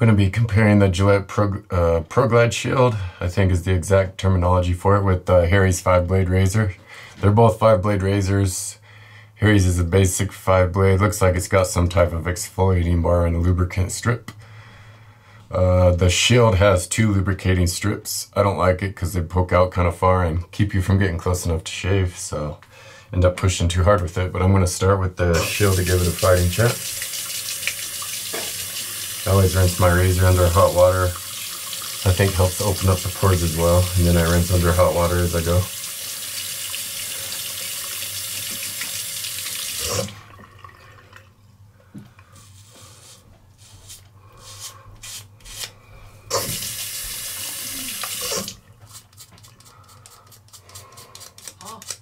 I'm going to be comparing the Gillette Pro, uh, ProGlide Shield, I think is the exact terminology for it, with uh, Harry's 5-blade razor. They're both 5-blade razors. Harry's is a basic 5-blade. Looks like it's got some type of exfoliating bar and a lubricant strip. Uh, the Shield has two lubricating strips. I don't like it because they poke out kind of far and keep you from getting close enough to shave, so end up pushing too hard with it. But I'm going to start with the Shield to give it a fighting chance. I always rinse my razor under hot water. I think helps open up the pores as well. And then I rinse under hot water as I go. Oh.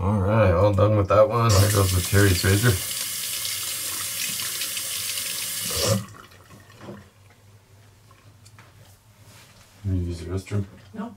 All right, all done with that one. Here goes the Harry's razor. You use the restroom? No.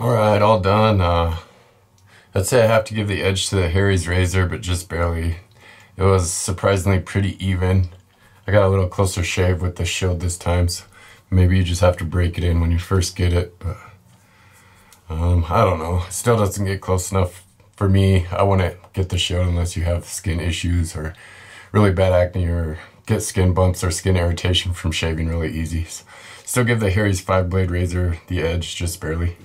All right, all done. Uh, I'd say I have to give the edge to the Harry's razor, but just barely. It was surprisingly pretty even. I got a little closer shave with the shield this time, so maybe you just have to break it in when you first get it. But um, I don't know. It still doesn't get close enough for me. I wouldn't get the shield unless you have skin issues or really bad acne or get skin bumps or skin irritation from shaving really easy. So still give the Harry's five blade razor the edge just barely.